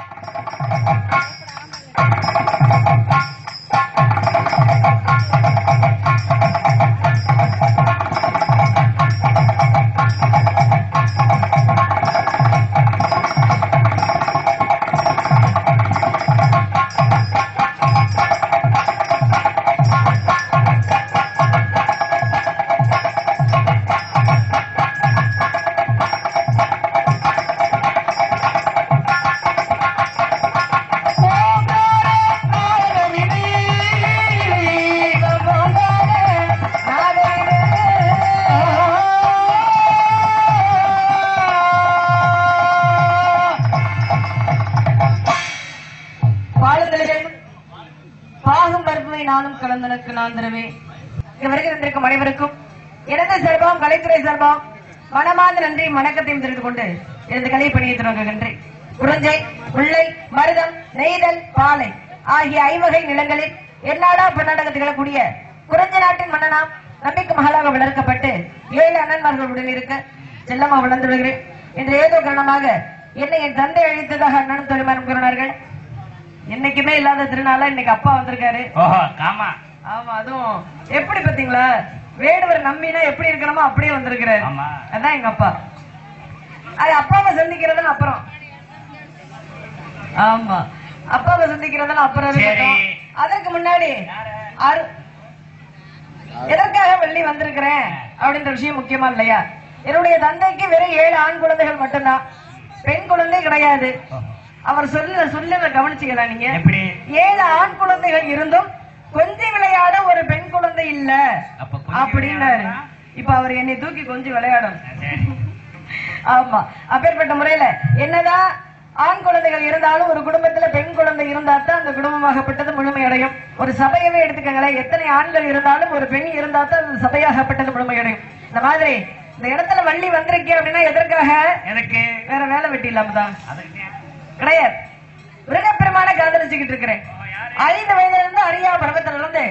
Thank you. பாகும் நானும் கலந்தனுக்கு நான் தருவே இங்க வருகை தந்திருக்கும் அனைவருக்கும் எனது சார்பாம் கலைத்துறை சார்பாம் மனமார்ந்த நன்றி வணக்கத்தையும் தெரிந்து கொண்டு எனது கலை பணியை தொடங்குகின்றேன் உறிஞ்சை உள்ளை மருதம் நெய்தல் பாலை ஆகிய ஐவகை நிலங்களில் எந்நாடா பன்னாடக திகழக்கூடிய குறிஞ்சி நாட்டின் மன்னனாம் நம்பிக்கை மகளாக வளர்க்கப்பட்டு ஏழு அண்ணன்மார்களுடன் இருக்க செல்லமா வளர்ந்து வருகிறேன். என்று ஏதோ காரணமாக என்னை என் தந்தை அழித்ததாக அண்ணன் தொழில்மானம் கூறினார்கள். என்னைக்குமே இல்லாத திருநாளா இன்னைக்கு அப்பா வந்திருக்காரு. ஓஹோ காமா. ஆமா அதுவும் எப்படி பாத்தீங்களா வேடுவர் நம்பினா எப்படி இருக்கணுமோ அப்படியே வந்திருக்கிறாரு. ஆமா. அதான் எங்க அப்பா. அது அப்பாவை சந்திக்கிறதுன்னு அப்புறம். ஆமா. அப்பாவை சந்திக்கிறதுன்னு அப்புறம். அதற்கு முன்னாடி எதற்காக வெள்ளி வந்திருக்கிறேன் அப்படின்ற விஷயம் முக்கியமா இல்லையா? என்னுடைய தந்தைக்கு வெறும் ஏழு ஆண் குழந்தைகள் மட்டும்தான். பெண் குழந்தை கிடையாது. அவர் சொல்ல சொல்ல கவனிச்சுக்கலாம் நீங்க? எப்படி? ஏழு ஆண் குழந்தைகள் இருந்தும் கொஞ்சி விளையாட ஒரு பெண் குழந்தை இல்ல. அப்படின்னாரு? இப்ப அவர் என்னை தூக்கி கொஞ்சம் விளையாடும். ஆமா. அப்பேற்பட்ட முறையில என்னதான் ஆண் குழந்தைகள் இருந்தாலும் ஒரு குடும்பத்துல பெண் குழந்தை இருந்தா தான் அந்த குடும்பமாகப்பட்டது முழுமையடையும். ஒரு சபையவே எடுத்துக்கங்களேன். எத்தனை ஆண்கள் இருந்தாலும் ஒரு பெண் இருந்தா தான் அந்த சபையாகப்பட்டது முழுமையடையும். இந்த மாதிரி இந்த இடத்துல வள்ளி வந்திருக்கேன் அப்படின்னா எதற்காக? எதுக்கு வேற வேலை வெட்டி இல்லாம தான் அதுக்கு கிடையாது. மிருகப்பெருமான காதலிச்சுக்கிட்டு இருக்கிறேன். ஐந்து வயதுல இருந்து அரியா பருவத்துல இருந்து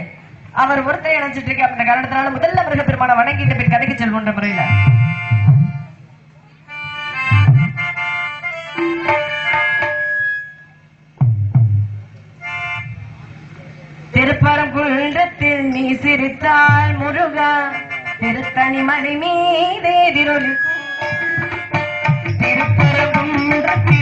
அவர் ஒருத்தரை நினைச்சிட்டு இருக்க அப்படின்ற காரணத்தினால முதல்ல மிருகப்பெருமான வணங்கிட்டு பின் கதைக்கு செல்வோன்ற முறையில. திருப்பரங்குன்றத்தில் நீ சிரித்தால் முருகா திருத்தனி மணி மீதே திருப்பரங்குன்றத்தில்